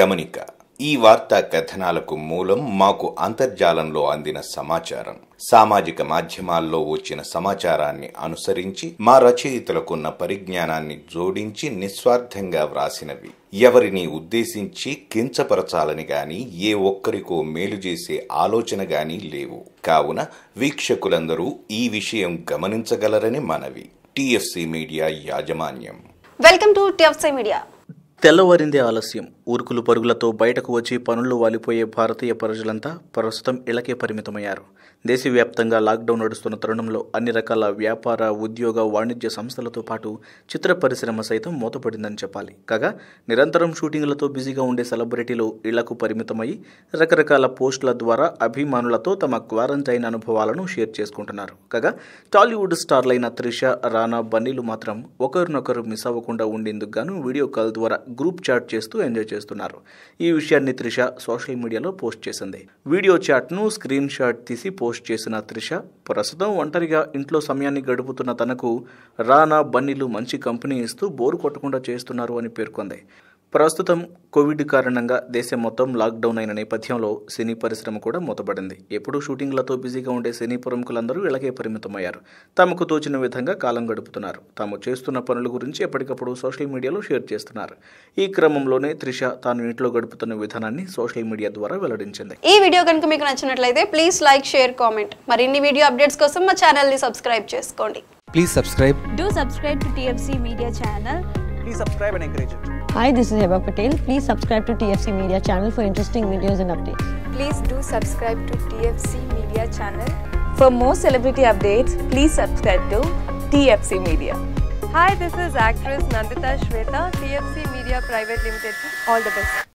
గమనిక ఈ వార్తా కథనాలకు మూలం మాకు అంతర్జాలంలో అందిన సమాచారం. సామాజిక మాధ్యమాల్లో వచ్చిన సమాచారాన్ని అనుసరించి మా రచయితలకున్న పరిజ్ఞానాన్ని జోడించి నిస్వార్థంగా వ్రాసినవి. ఎవరిని ఉద్దేశించి కించపరచాలని గాని ఏ ఒక్కరికో మేలు చేసే ఆలోచన గాని లేవు. కావున వీక్షకులందరూ ఈ విషయం గమనించగలరని మనవి. టిఎఫ్సి మీడియా యాజమాన్యం. Welcome to TFC media. తెల్లవారిందే ఆలస్యం. ఊరుకులు పరుగులతో బయటకు వచ్చి పనులు వాలిపోయే భారతీయ ప్రజలంతా ప్రస్తుతం ఇళ్ళకే పరిమితమయ్యారు. దేశవ్యాప్తంగా లాక్డౌన్ నడుస్తున్న తరుణంలో అన్ని రకాల వ్యాపార ఉద్యోగ వాణిజ్య సంస్థలతో పాటు చిత్ర పరిశ్రమ సైతం మూతపడిందని చెప్పాలి. కాగా నిరంతరం షూటింగ్లతో బిజీగా ఉండే సెలబ్రిటీలు ఇళ్ళకు పరిమితమై రకరకాల పోస్టుల ద్వారా అభిమానులతో తమ క్వారంటైన్ అనుభవాలను షేర్ చేసుకుంటున్నారు. కాగా టాలీవుడ్ స్టార్లైన త్రిష రానా బన్నీలు మాత్రం ఒకరినొకరు మిస్ అవ్వకుండా ఉండేందుకు గాను వీడియో కాల్ ద్వారా గ్రూప్ చాట్ చేస్తూ ఎంజాయ్ చేస్తున్నారు. ఈ విషయాన్ని త్రిష సోషల్ మీడియాలో పోస్ట్ చేసింది. వీడియో చాట్ను స్క్రీన్ షాట్ తీసి పోస్ట్ చేసిన త్రిష ప్రస్తుతం ఒంటరిగా ఇంట్లో సమయాన్ని గడుపుతున్న తనకు రానా బన్నీలు మంచి కంపెనీ ఇస్తూ బోరు కొట్టకుండా చేస్తున్నారు అని పేర్కొంది. ప్రస్తుతం కోవిడ్ కారణంగా దేశం మొత్తం లాక్డౌన్ అయిన నేపథ్యంలో సినీ పరిశ్రమ కూడా మూతపడింది. ఎప్పుడూ షూటింగ్లతో బిజీగా ఉండే సినీ ప్రముఖులందరూ ఇలాగే పరిమితమయ్యారు. తమకు తోచిన విధంగా కాలం గడుపుతున్నారు. తాము చేస్తున్న పనుల గురించి ఎప్పటికప్పుడు సోషల్ మీడియాలో షేర్ చేస్తున్నారు. ఈ క్రమంలోనే త్రిష తాను ఇంట్లో గడుపుతున్న విధానాన్ని సోషల్ మీడియా ద్వారా వెల్లడించింది. ఈ వీడియో కనుక మీకు నచ్చినట్లయితే ప్లీజ్ లైక్ షేర్ కామెంట్. మరిన్ని వీడియో అప్డేట్స్ కోసం మా ఛానల్ని సబ్స్క్రైబ్ చేసుకోండి. Subscribe. Do subscribe to TFC Media channel. please subscribe and encourage it. Hi, this is Heba Patel. Please subscribe to TFC Media channel for interesting videos and updates. Please do subscribe to TFC Media channel. For more celebrity updates, please subscribe to TFC Media. Hi, this is actress Nandita Shweta, TFC Media Private Limited. All the best.